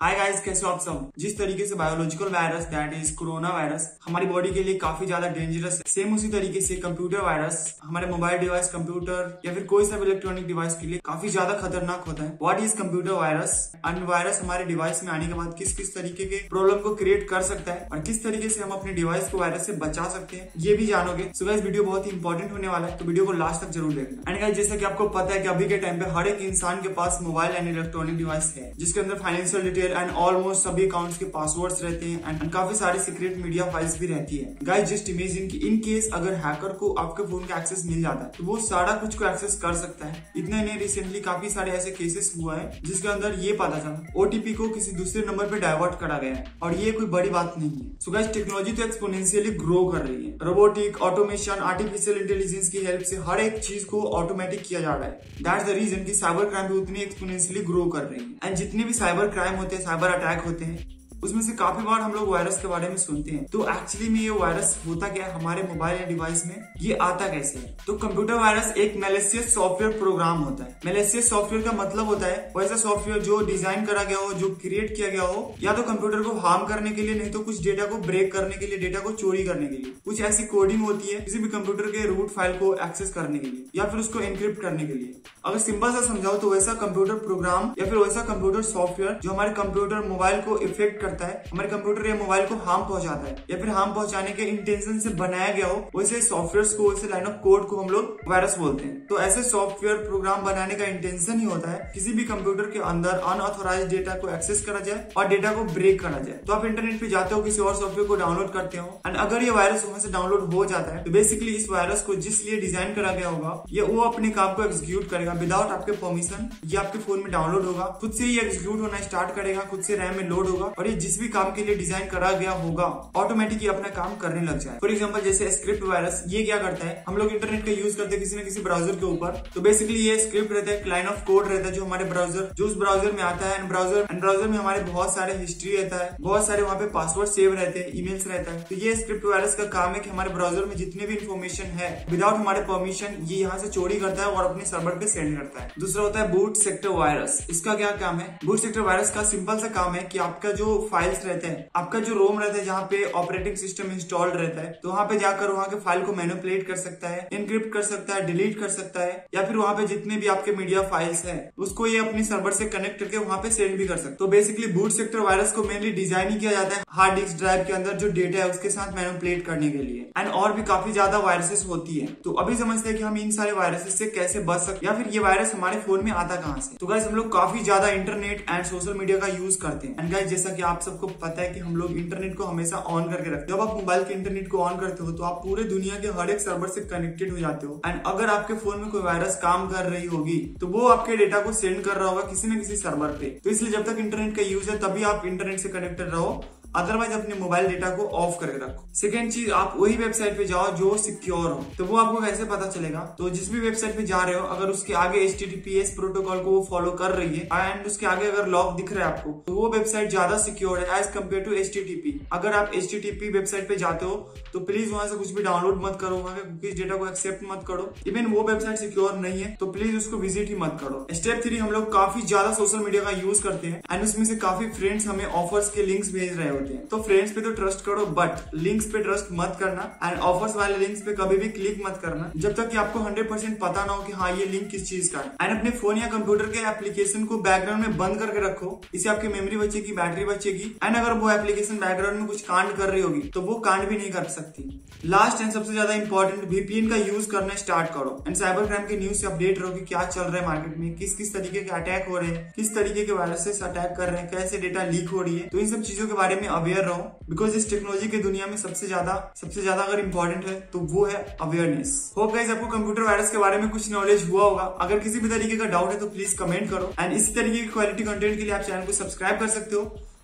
Hi guys कैसे हो आप सब? जिस तरीके से biological virus that is corona virus हमारी बॉडी के लिए काफ़ी ज़्यादा डेंजरस है। सेम उसी तरीके से कंप्यूटर वायरस हमारे मोबाइल डिवाइस कंप्यूटर या फिर कोई सा इलेक्ट्रॉनिक डिवाइस के लिए काफ़ी ज़्यादा खतरनाक होता है। What is computer virus and virus हमारे डिवाइस में आने के बाद किस किस तरीके के प्रॉब्लम को क्रिएट कर सकता है और किस तरीके से हम अपने डिवाइस को वायरस से बचा सकते हैं, ये भी जानोगे। सो गाइस वीडियो बहुत ही इंपॉर्टेंट होने वाला है तो वीडियो को लास्ट तक ज़रूर देखना। एंड गाइस जैसा कि आपको पता है कि अभी के टाइम पे हर एक इंसान के पास मोबाइल एंड इलेक्ट्रॉनिक डिवाइस है, जिसके अंदर फाइनेंशियल डिटेल एंड ऑलमोस्ट सभी अकाउंट्स के पासवर्ड्स रहते हैं एंड काफ़ी सारी सीक्रेट मीडिया फाइल्स भी रहती है। गाइस जस्ट इमेजिन कि इन केस अगर हैकर को आपके फ़ोन का एक्सेस मिल जाता है तो वो सारा कुछ को एक्सेस कर सकता है। इतने नहीं रिसेंटली काफ़ी सारे ऐसे केसेस हुआ है जिसके अंदर ये पता चला ओटीपी को किसी दूसरे नंबर पे डाइवर्ट करा गया है और ये कोई बड़ी बात नहीं है। सो गाइस टेक्नोलॉजी तो एक्सपोनेंशियली ग्रो कर रही है। रोबोटिक ऑटोमेशन आर्टिफिशियल इंटेलिजेंस की हेल्प से हर एक चीज़ को ऑटोमेटिक किया जा रहा है। दैट्स द रीजन की साइबर क्राइम भी उतनी एक्सपोनेंशियली ग्रो कर रही है। एंड जितने भी साइबर क्राइम होते हैं साइबर अटैक होते हैं। उसमें से काफ़ी बार हम लोग वायरस के बारे में सुनते हैं। तो एक्चुअली में ये वायरस होता क्या है? हमारे मोबाइल या डिवाइस में ये आता कैसे है? तो कंप्यूटर वायरस एक मेलेसियस सॉफ्टवेयर प्रोग्राम होता है। मेलेसियस सॉफ्टवेयर का मतलब होता है, वैसा सॉफ्टवेयर जो डिज़ाइन करा गया हो, जो क्रिएट किया गया हो, या तो कंप्यूटर को हार्म करने के लिए, नहीं तो कुछ डेटा को ब्रेक करने के लिए डेटा को चोरी करने के लिए। कुछ ऐसी कोडिंग होती है, किसी भी कंप्यूटर के रूट फ़ाइल को एक्सेस करने के लिए, या फिर उसको एनक्रिप्ट करने के लिए। अगर सिंपल सा समझाओ तो वैसा कंप्यूटर प्रोग्राम या फिर वैसा कंप्यूटर सॉफ्टवेयर जो हमारे कंप्यूटर मोबाइल को इफ़ेक्ट करता है, हमारे कंप्यूटर या मोबाइल को हार्म पहुंचाता है। या फिर हार्म पहुँचाने के इंटेंशन से बनाया गया हो वैसे सॉफ्टवेयर को वैसे लाइन ऑफ़ कोड को हम लोग वायरस बोलते हैं। तो ऐसे सॉफ्टवेयर प्रोग्राम बनाने का इंटेंशन ही होता है, किसी भी कंप्यूटर के अंदर अनऑथोराइज डेटा को एक्सेस करा जाए और डेटा को ब्रेक करा जाए। तो आप इंटरनेट पे जाते हो, किसी और सॉफ्टवेयर को डाउनलोड करते हो एंड अगर ये वायरस वहाँ से डाउनलोड हो जाता है तो बेसिकली इस वायरस को जिस लिए डिज़ाइन करा गया होगा, ये वो अपने काम को एक्सिक्यूट करेगा विदाउट आपके परमिशन ये आपके फ़ोन में डाउनलोड होगा, खुद से ही एक्सिक्यूट होना स्टार्ट करेगा, खुद से रैम में लोड होगा, और ये जिस भी काम के लिए डिज़ाइन करा गया होगा ऑटोमेटिक अपना काम करने लग जाए। फॉर एग्ज़ाम्पल जैसे स्क्रिप्ट वायरस ये क्या करता है? हम लोग इंटरनेट का यूज़ करते हैं किसी न किसी ब्राउज़र के ऊपर। तो बेसिकली ये स्क्रिप्ट रहता है लाइन ऑफ़ कोड रहता है जो हमारे ब्राउज़र जो उस ब्राउज़र में आता है। एंड ब्राउज़र एंड ब्राउज़र में हमारे बहुत सारे हिस्ट्री रहता है, बहुत सारे वहाँ पे पासवर्ड सेव रहते हैं ईमेल्स रहता है। तो ये स्क्रिप्ट वायरस का काम है कि हमारे ब्राउज़र में जितने भी इन्फॉर्मेशन है विदाउट हमारे परमिशन ये यहाँ से चोरी करता है और अपने सर्वर पे सेंड करता है। दूसरा होता है बूट सेक्टर वायरस इसका क्या काम है? बूट सेक्टर वायरस का सिंपल सा काम है कि आपका जो फाइल्स रहते हैं। आपका जो रोम रहता है, जहाँ पे ऑपरेटिंग सिस्टम इंस्टॉल्ड रहता है तो वहाँ पे जाकर वहाँ के फ़ाइल को मैनिपुलेट कर सकता है इनक्रिप्ट कर सकता है डिलीट कर सकता है, या फिर वहाँ पे जितने भी आपके मीडिया फाइल्स है, उसको ये अपनी सर्वर से कनेक्ट करके वहाँ पे सेंड भी कर सकते तो बेसिकली बूट सेक्टर वायरस को मेनली डिज़ाइन ही किया जाता है हार्ड डिस्क ड्राइव के अंदर जो डेटा है, उसके साथ मैनिपुलेट करने के लिए। एंड और भी काफ़ी ज़्यादा वायरसेस होती है। तो अभी समझते हैं कि हम इन सारे वायरसेस से कैसे बच सकते या फिर ये वायरस हमारे फ़ोन में आता कहाँ से। तो गाइस हम लोग काफ़ी ज़्यादा इंटरनेट एंड सोशल मीडिया का यूज़ करते हैं। एंड गाइस जैसा कि आप सबको पता है कि हम लोग इंटरनेट को हमेशा ऑन करके रखते हो। जब आप मोबाइल के इंटरनेट को ऑन करते हो तो आप पूरे दुनिया के हर एक सर्वर से कनेक्टेड हो जाते हो। एंड अगर आपके फ़ोन में कोई वायरस काम कर रही होगी तो वो आपके डेटा को सेंड कर रहा होगा किसी न किसी सर्वर पे। तो इसलिए जब तक इंटरनेट का यूज़ है, तभी आप इंटरनेट से कनेक्टेड रहो। अदरवाइज़ अपने मोबाइल डेटा को ऑफ़ करके रखो। सेकेंड चीज़, आप वही वेबसाइट पे जाओ जो सिक्योर हो। तो वो आपको कैसे पता चलेगा। तो जिस भी वेबसाइट पे जा रहे हो, अगर उसके आगे एच प्रोटोकॉल को वो फॉलो कर रही है एंड उसके आगे अगर लॉक दिख रहा है आपको तो वो वेबसाइट ज़्यादा सिक्योर है एज कंपेयर टू एच अगर आप एच वेबसाइट पे जाते हो तो प्लीज़ वहाँ से कुछ भी डाउनलोड मत करो, वहाँ कुकीज डेटा को एक्सेप्ट मत करो। इवन वो वेबसाइट सिक्योर नहीं है तो प्लीज़ उसको विज़िट ही मत करो। स्टेप थ्री हम लोग काफ़ी ज़्यादा सोशल मीडिया का यूज़ करते हैं एंड उसमें से काफ़ी फ्रेंड्स हमें ऑफर्स के लिंक्स भेज रहे होते हैं। तो फ्रेंड्स पे तो ट्रस्ट करो बट लिंक्स पे ट्रस्ट मत करना एंड ऑफर्स वाले लिंक्स पे कभी भी क्लिक मत करना। जब तक कि आपको 100% पता ना हो कि हाँ ये लिंक किस चीज़ का है। एंड अपने फ़ोन या कंप्यूटर के एप्लीकेशन को बैकग्राउंड में बंद करके रखो। इससे आपकी मेमोरी बचेगी बैटरी बचेगी। एंड अगर वो एप्लीकेशन बैकग्राउंड में कुछ कांड कर रही होगी तो वो कांड भी नहीं कर सकती। लास्ट एंड सबसे ज़्यादा इंपॉर्टेंट वीपीएन का यूज़ करना स्टार्ट करो। एंड साइबर क्राइम के न्यूज़ से अपडेट रहो कि क्या चल रहा है मार्केट में किस किस तरीके के अटैक हो रहे हैं, किस तरीके के वायरसेस अटैक कर रहे हैं, कैसे डेटा लीक हो रही है। तो इन सब चीज़ों के बारे में अवेयर रहो बिकॉज़ इस टेक्नोलॉजी के दुनिया में सबसे ज़्यादा सबसे ज़्यादा अगर इंपॉर्टेंट है तो वो है अवेयरनेस होप गाइज़ आपको कंप्यूटर वायरस के बारे में कुछ नॉलेज हुआ होगा। अगर किसी भी तरीके का डाउट है तो प्लीज़ कमेंट करो। एंड इसी तरीके की क्वालिटी कंटेंट के लिए आप चैनल को सब्सक्राइब कर सकते हो।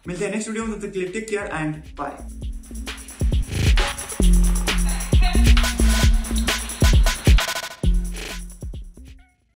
मिलते हैं नेक्स्ट वीडियो में, तब तक टेक केयर एंड बाय